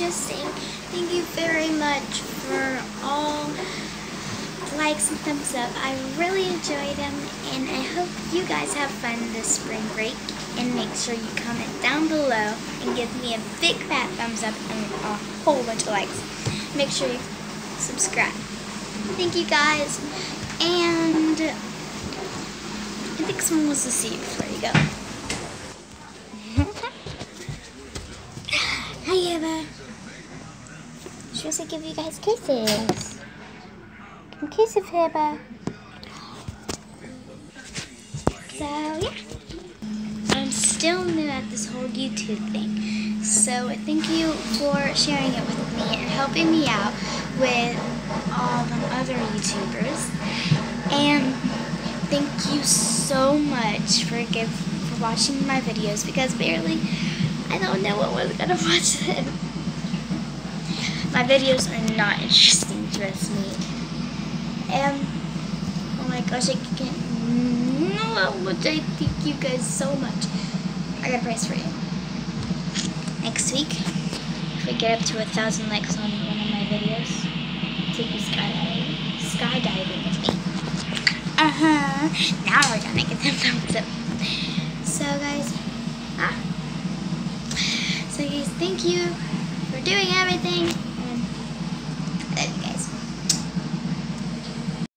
just saying thank you very much for all likes and thumbs up. I really enjoyed them, and I hope you guys have fun this spring break. And make sure you comment down below and give me a big fat thumbs up and a whole bunch of likes. Make sure you subscribe. Thank you guys, and I think someone wants to see you before you go. Hi, Eva. She wants to give you guys kisses. Some kisses, Eva. So, yeah. I'm still new at this whole YouTube thing. So, thank you for sharing it with me and helping me out with all the other YouTubers. And thank you so much for give, for watching my videos because barely I don't know what was gonna watch them. My videos are not interesting, trust me. And oh my gosh, I can't much I thank you guys so much. I got a prize for you. Next week, if we get up to a thousand likes on one of my videos, take you skydiving, skydiving with me. Uh-huh. Now we're gonna get them thumbs up. So guys, ah. So guys, thank you for doing everything.